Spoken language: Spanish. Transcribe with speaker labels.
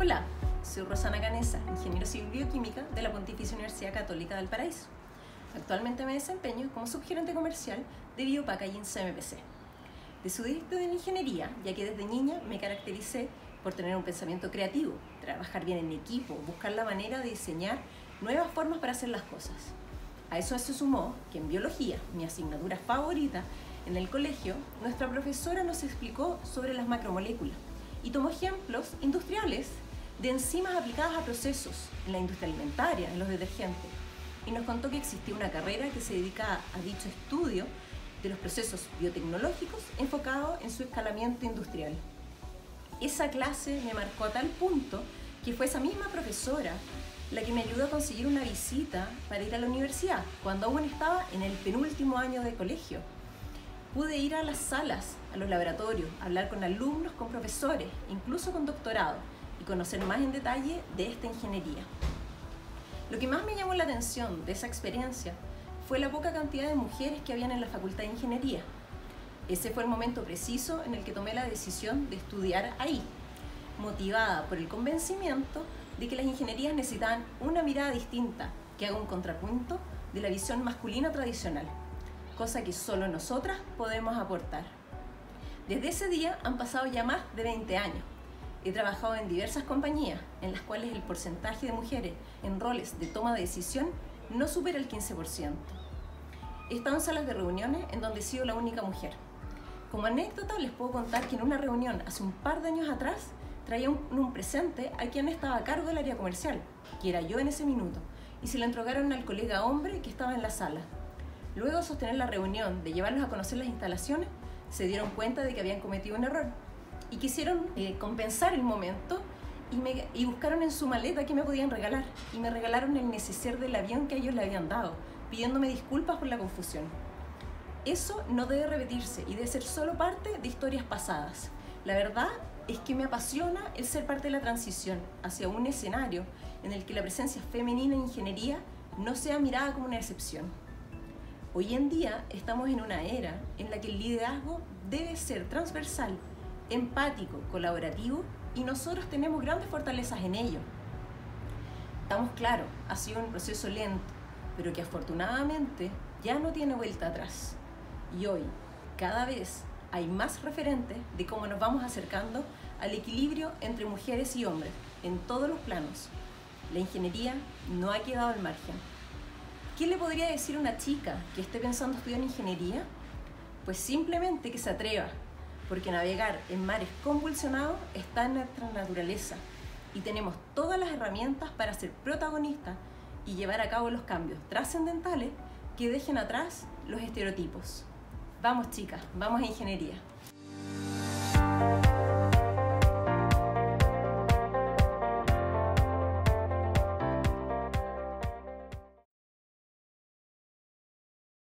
Speaker 1: Hola, soy Rosana Canesa, ingeniero civil bioquímica de la Pontificia Universidad Católica del Paraíso. Actualmente me desempeño como subgerente comercial de Biopackaging CMPC. De su directo de ingeniería, ya que desde niña me caractericé por tener un pensamiento creativo, trabajar bien en equipo, buscar la manera de diseñar nuevas formas para hacer las cosas. A eso se sumó que en biología, mi asignatura favorita, en el colegio, nuestra profesora nos explicó sobre las macromoléculas y tomó ejemplos industriales de enzimas aplicadas a procesos en la industria alimentaria, en los detergentes, y nos contó que existía una carrera que se dedica a dicho estudio de los procesos biotecnológicos enfocado en su escalamiento industrial. Esa clase me marcó a tal punto que fue esa misma profesora la que me ayudó a conseguir una visita para ir a la universidad, cuando aún estaba en el penúltimo año de colegio. Pude ir a las salas, a los laboratorios, hablar con alumnos, con profesores, incluso con doctorado, y conocer más en detalle de esta ingeniería. Lo que más me llamó la atención de esa experiencia fue la poca cantidad de mujeres que habían en la Facultad de Ingeniería. Ese fue el momento preciso en el que tomé la decisión de estudiar ahí, motivada por el convencimiento de que las ingenierías necesitaban una mirada distinta que haga un contrapunto de la visión masculina tradicional, cosa que solo nosotras podemos aportar. Desde ese día han pasado ya más de 20 años. He trabajado en diversas compañías en las cuales el porcentaje de mujeres en roles de toma de decisión no supera el 15%. He estado en salas de reuniones en donde he sido la única mujer. Como anécdota les puedo contar que en una reunión hace un par de años atrás traía un, un, presente a quien estaba a cargo del área comercial, que era yo en ese minuto, y se lo entregaron al colega hombre que estaba en la sala. Luego de sostener la reunión, de llevarlos a conocer las instalaciones, se dieron cuenta de que habían cometido un error y quisieron eh, compensar el momento y, me, y, buscaron en su maleta qué me podían regalar y me regalaron el neceser del avión que ellos le habían dado, pidiéndome disculpas por la confusión. Eso no debe repetirse y debe ser solo parte de historias pasadas. La verdad es que me apasiona el ser parte de la transición hacia un escenario en el que la presencia femenina en ingeniería no sea mirada como una excepción. Hoy en día estamos en una era en la que el liderazgo debe ser transversal, empático, colaborativo y nosotros tenemos grandes fortalezas en ello. Estamos claros, ha sido un proceso lento, pero que afortunadamente ya no tiene vuelta atrás. Y hoy, cada vez hay más referentes de cómo nos vamos acercando al equilibrio entre mujeres y hombres en todos los planos. La ingeniería no ha quedado al margen. ¿Qué le podría decir a una chica que esté pensando estudiar ingeniería? Pues simplemente que se atreva, porque navegar en mares convulsionados está en nuestra naturaleza y tenemos todas las herramientas para ser protagonistas y llevar a cabo los cambios trascendentales que dejen atrás los estereotipos. Vamos chicas, vamos a ingeniería.